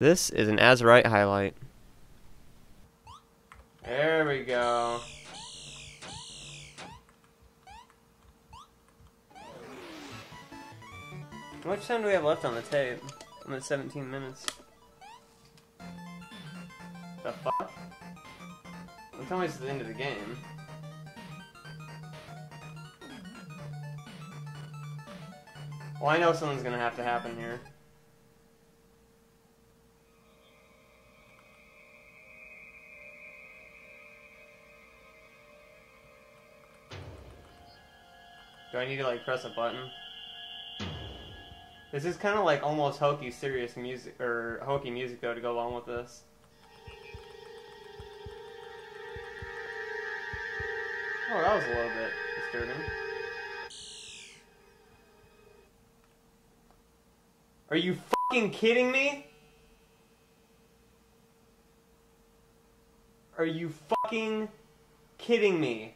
This is an Azurite highlight. There we go. How much time do we have left on the tape? I'm at 17 minutes. The fuck? It's the end of the game. Well, I know something's gonna have to happen here. Do I need to like press a button? This is kind of like almost hokey serious music or hokey music though to go along with this. Oh, that was a little bit disturbing. Are you fucking kidding me? Are you fucking kidding me?